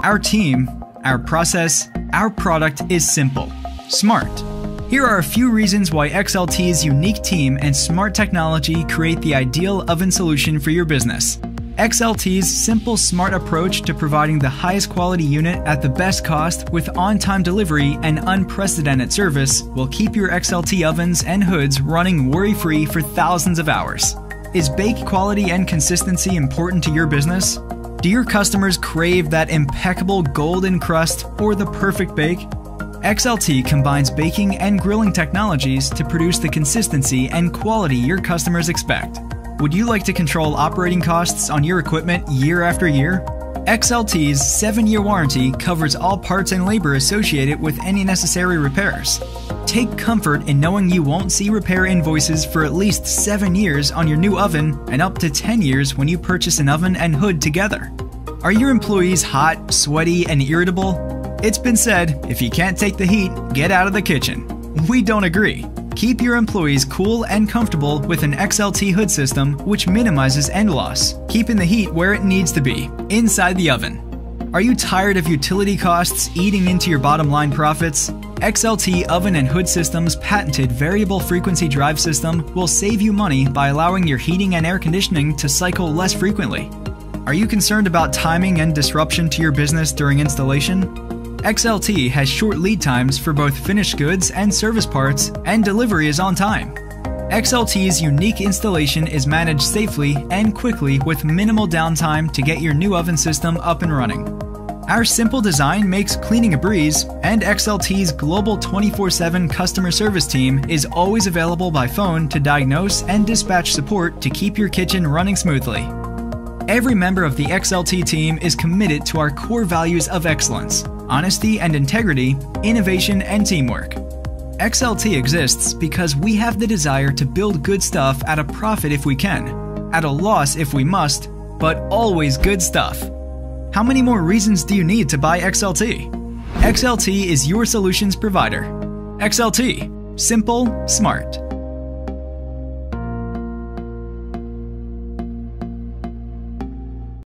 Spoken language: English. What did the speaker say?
Our team, our process, our product is simple, smart. Here are a few reasons why XLT's unique team and smart technology create the ideal oven solution for your business. XLT's simple, smart approach to providing the highest quality unit at the best cost with on time delivery and unprecedented service will keep your XLT ovens and hoods running worry free for thousands of hours. Is bake quality and consistency important to your business? Do your customers crave that impeccable golden crust or the perfect bake? XLT combines baking and grilling technologies to produce the consistency and quality your customers expect. Would you like to control operating costs on your equipment year after year? XLT's 7 year warranty covers all parts and labor associated with any necessary repairs. Take comfort in knowing you won't see repair invoices for at least 7 years on your new oven and up to 10 years when you purchase an oven and hood together. Are your employees hot, sweaty, and irritable? It's been said if you can't take the heat, get out of the kitchen. We don't agree. Keep your employees cool and comfortable with an XLT hood system which minimizes end loss, keeping the heat where it needs to be, inside the oven. Are you tired of utility costs eating into your bottom line profits? XLT Oven and Hood Systems' patented variable frequency drive system will save you money by allowing your heating and air conditioning to cycle less frequently. Are you concerned about timing and disruption to your business during installation? XLT has short lead times for both finished goods and service parts, and delivery is on time. XLT's unique installation is managed safely and quickly with minimal downtime to get your new oven system up and running. Our simple design makes cleaning a breeze, and XLT's global 24 7 customer service team is always available by phone to diagnose and dispatch support to keep your kitchen running smoothly. Every member of the XLT team is committed to our core values of excellence honesty and integrity, innovation and teamwork. XLT exists because we have the desire to build good stuff at a profit if we can, at a loss if we must, but always good stuff. How many more reasons do you need to buy XLT? XLT is your solutions provider. XLT, simple, smart.